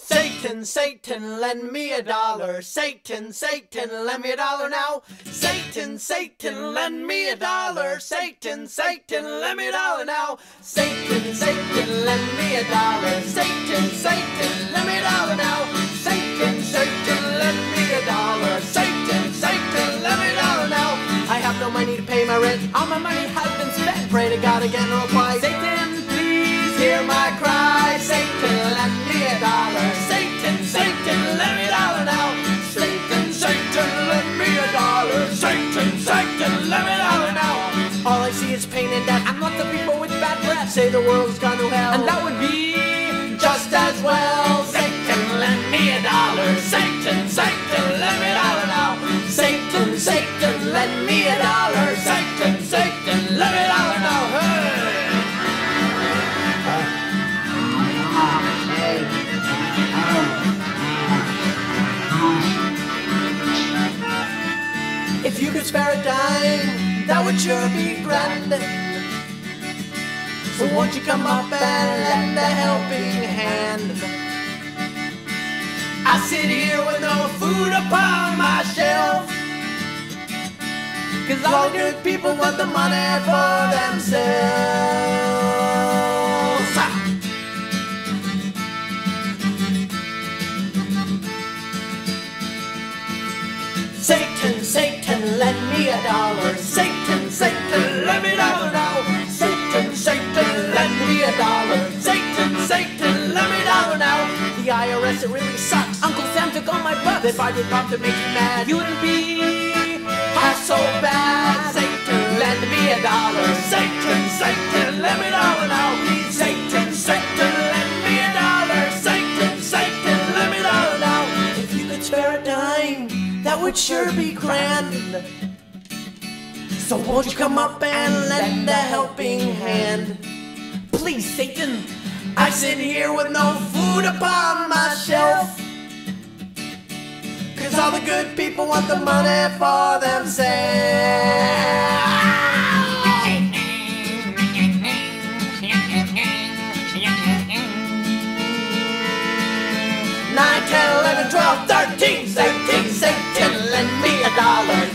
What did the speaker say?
Satan, Satan, lend me a dollar. Satan, Satan, lend me a dollar now. Satan, Satan, lend me a dollar. Satan, Satan, lend me a dollar now. Satan, Satan, lend me a dollar. Satan, Satan, lend me a dollar now. Satan, Satan, lend me a dollar. Satan, Satan, lend me a dollar now. I have no money to pay my rent. All my money has been spent. Pray to God again, oh reply. Satan, All I see is pain and death. I'm not the people with bad breath say the world's gone to hell. And that would be If you could spare a dime, that would sure be grand. So won't you come up and lend a helping hand? I sit here with no food upon my shelf. Cause all the good people want the money for themselves. Satan, Satan, lend me a dollar. Satan, Satan, lend me dollar now. Satan, Satan, lend me a dollar. Satan, Satan, lend me dollar now. The IRS, it really sucks. Uncle Sam took all my bucks. If I did not to make you mad, You wouldn't be half so bad. Satan, lend me a dollar. Satan, sure be grand. So won't you come up and lend a helping hand? Please, Satan. I sit here with no food upon my shelf. Cause all the good people want the money for themselves. Nine, ten, eleven, twelve, thirteen, seventeen, Satan, lend